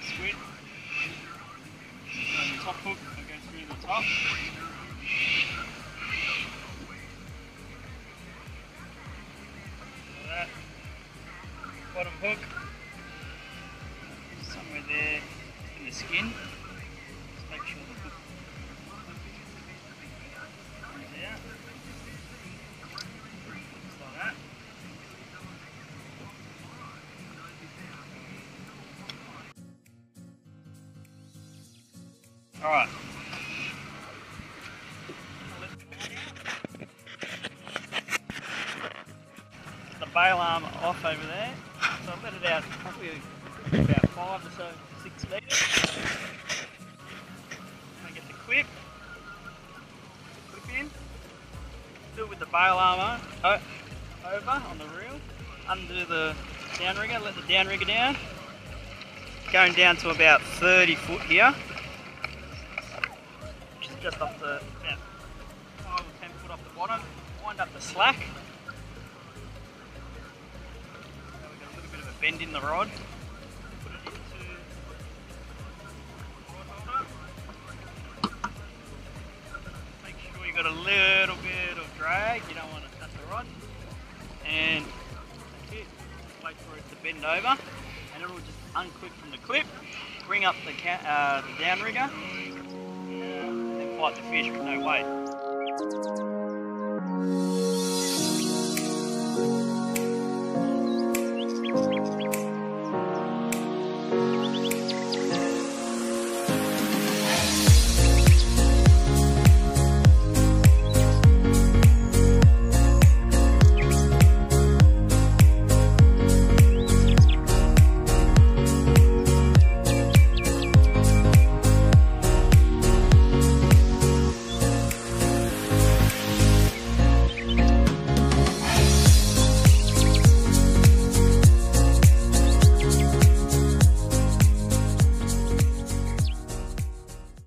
top squid. And the top hook that goes through the top. That. Bottom hook. Somewhere there in the skin. Alright. The bail arm off over there. So I've let it out probably about five or so, six metres. I get the clip. Clip in. Do it with the bail arm on, over on the reel. Undo the downrigger, let the downrigger down. Going down to about 30 foot here just off the about five or ten foot off the bottom. Wind up the slack. Now we've got a little bit of a bend in the rod. It. Make sure you've got a little bit of drag. You don't want to cut the rod. And that's it. Wait for it to bend over, and it'll just unclip from the clip. Bring up the uh, the downrigger fight the fish with no weight.